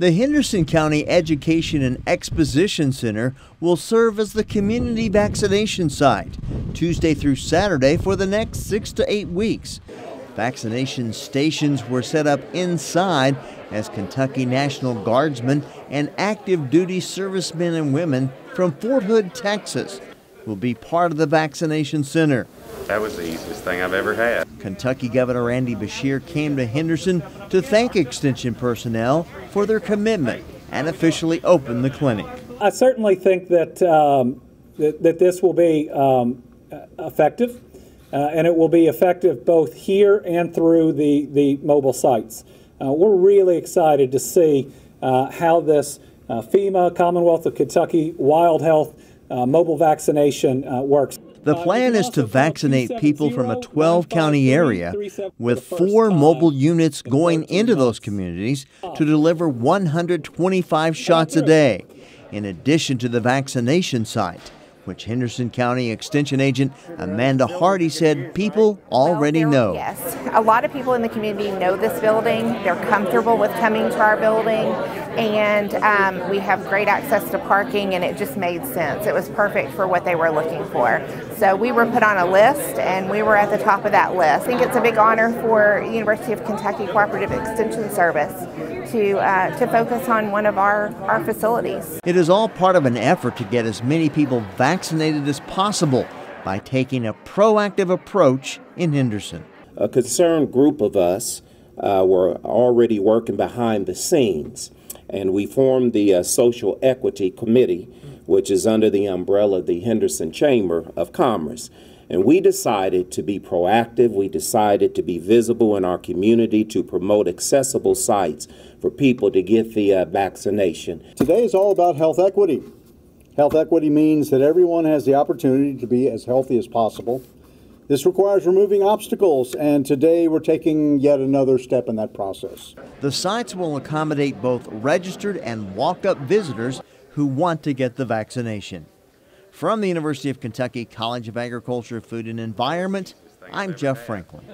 The Henderson County Education and Exposition Center will serve as the community vaccination site Tuesday through Saturday for the next six to eight weeks. Vaccination stations were set up inside as Kentucky National Guardsmen and active duty servicemen and women from Fort Hood, Texas, will be part of the vaccination center. That was the easiest thing I've ever had. Kentucky Governor Andy Beshear came to Henderson to thank Extension personnel for their commitment and officially open the clinic. I certainly think that, um, that, that, this will be um, effective, uh, and it will be effective both here and through the, the mobile sites. Uh, we're really excited to see uh, how this uh, FEMA, Commonwealth of Kentucky Wild Health uh, mobile vaccination uh, works. The plan is to vaccinate people from a 12 county area with four mobile units going into those communities to deliver 125 shots a day, in addition to the vaccination site which Henderson County Extension Agent Amanda Hardy said people already know. Yes, a lot of people in the community know this building. They're comfortable with coming to our building, and um, we have great access to parking, and it just made sense. It was perfect for what they were looking for. So we were put on a list, and we were at the top of that list. I think it's a big honor for University of Kentucky Cooperative Extension Service to uh, to focus on one of our, our facilities. It is all part of an effort to get as many people vaccinated as possible by taking a proactive approach in Henderson. A concerned group of us uh, were already working behind the scenes, and we formed the uh, Social Equity Committee, which is under the umbrella of the Henderson Chamber of Commerce. And we decided to be proactive. We decided to be visible in our community to promote accessible sites for people to get the uh, vaccination. Today is all about health equity. Health equity means that everyone has the opportunity to be as healthy as possible. This requires removing obstacles, and today we're taking yet another step in that process. The sites will accommodate both registered and walk up visitors who want to get the vaccination. From the University of Kentucky College of Agriculture, Food and Environment, I'm Jeff Franklin.